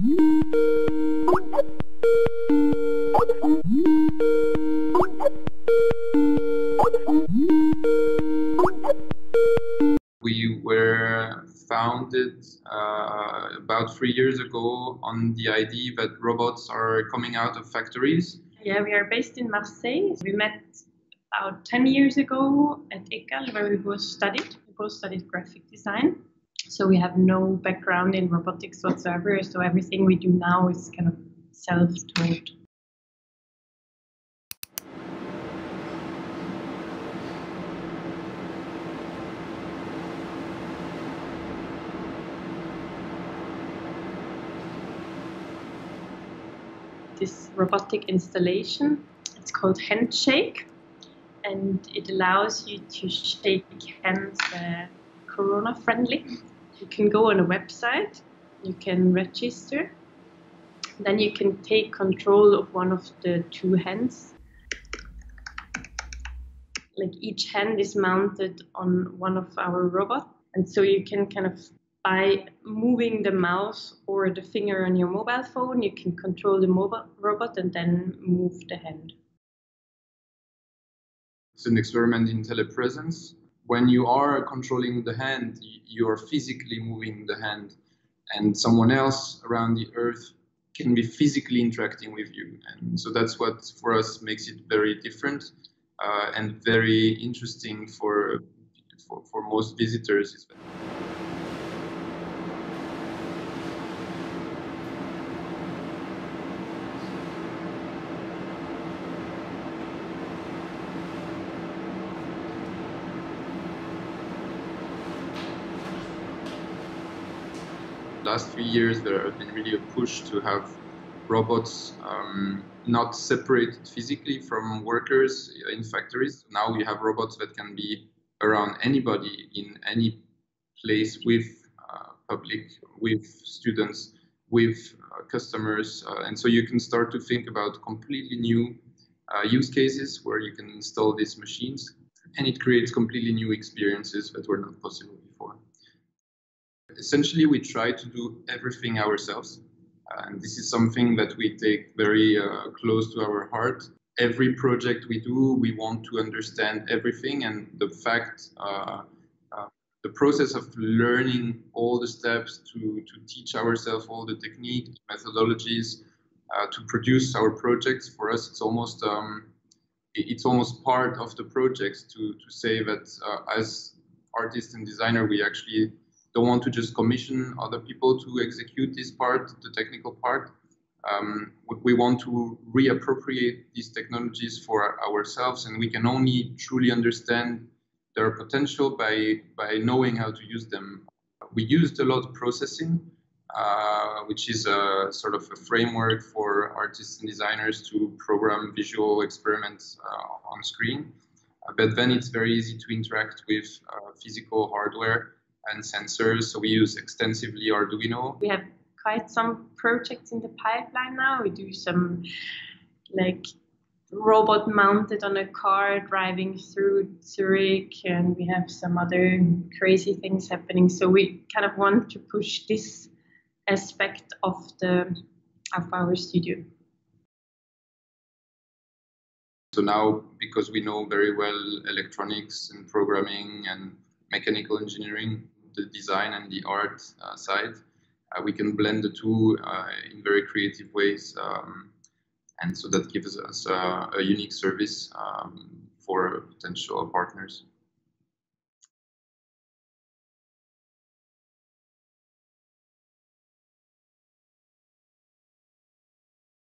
We were founded uh, about three years ago on the idea that robots are coming out of factories. Yeah, we are based in Marseille. We met about 10 years ago at ECAL, where we both studied. We both studied graphic design. So we have no background in robotics whatsoever. So everything we do now is kind of self taught. this robotic installation. It's called Handshake, and it allows you to shake hands uh, corona friendly. You can go on a website, you can register, then you can take control of one of the two hands. Like each hand is mounted on one of our robots, and so you can kind of by moving the mouse or the finger on your mobile phone, you can control the mobile robot and then move the hand. It's an experiment in telepresence. When you are controlling the hand, you are physically moving the hand, and someone else around the earth can be physically interacting with you. And so that's what for us makes it very different uh, and very interesting for, for, for most visitors. Last few years, there has been really a push to have robots um, not separated physically from workers in factories. Now we have robots that can be around anybody in any place with uh, public, with students, with uh, customers. Uh, and so you can start to think about completely new uh, use cases where you can install these machines and it creates completely new experiences that were not possible. Essentially, we try to do everything ourselves. And this is something that we take very uh, close to our heart. Every project we do, we want to understand everything. And the fact, uh, uh, the process of learning all the steps to, to teach ourselves all the techniques, methodologies, uh, to produce our projects, for us, it's almost um, it's almost part of the projects to, to say that uh, as artist and designer, we actually don't want to just commission other people to execute this part, the technical part. Um, we want to reappropriate these technologies for ourselves, and we can only truly understand their potential by by knowing how to use them. We used a lot of processing, uh, which is a sort of a framework for artists and designers to program visual experiments uh, on screen. Uh, but then it's very easy to interact with uh, physical hardware and sensors. So we use extensively Arduino. We have quite some projects in the pipeline now. We do some like robot mounted on a car driving through Zurich, and we have some other crazy things happening. So we kind of want to push this aspect of the of our studio. So now, because we know very well electronics and programming and mechanical engineering, the design and the art uh, side. Uh, we can blend the two uh, in very creative ways. Um, and so that gives us a unique service um, for potential partners.